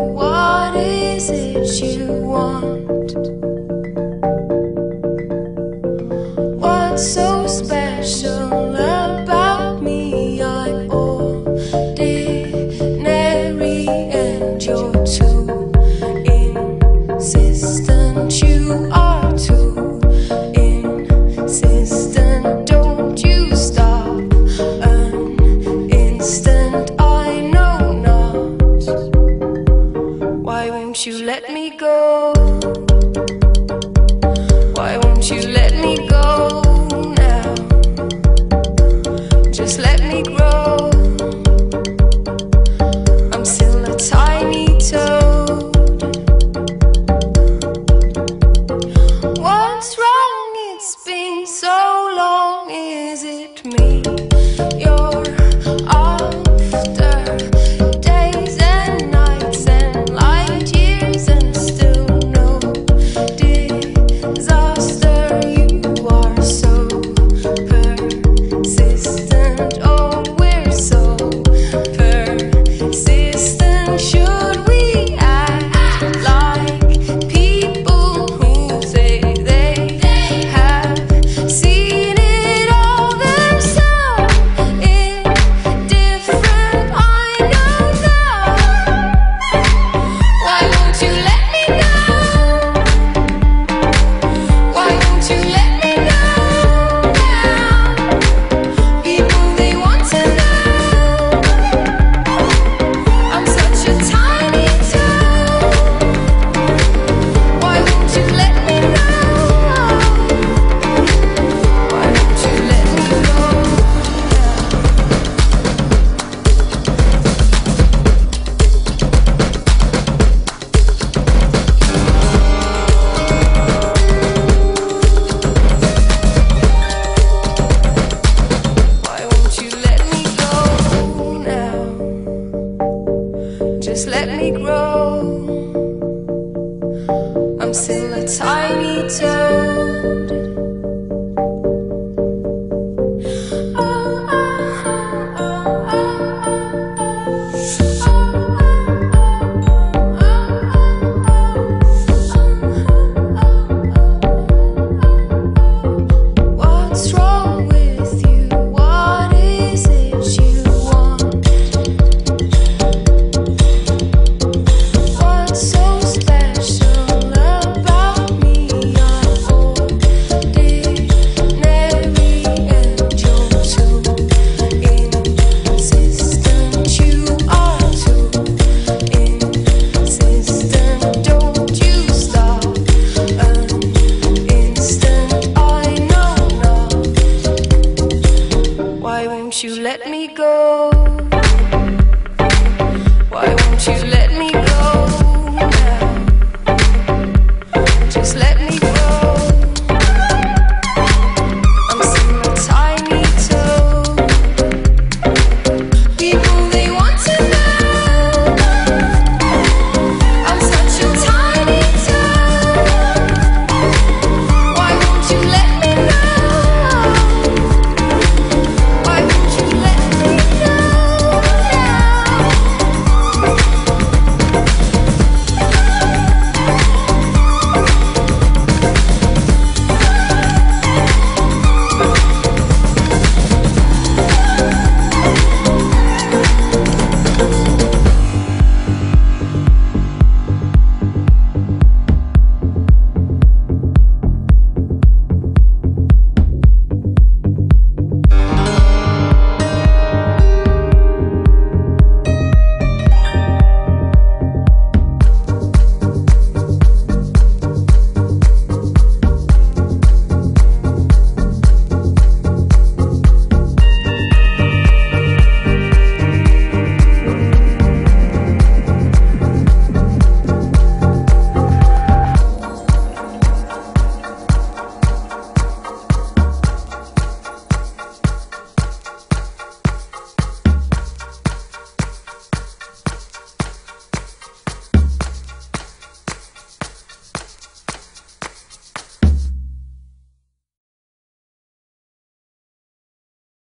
What is it you want? What's so special? won't you let me go? Why won't you let me go now? Just let me I'm still a tiny toad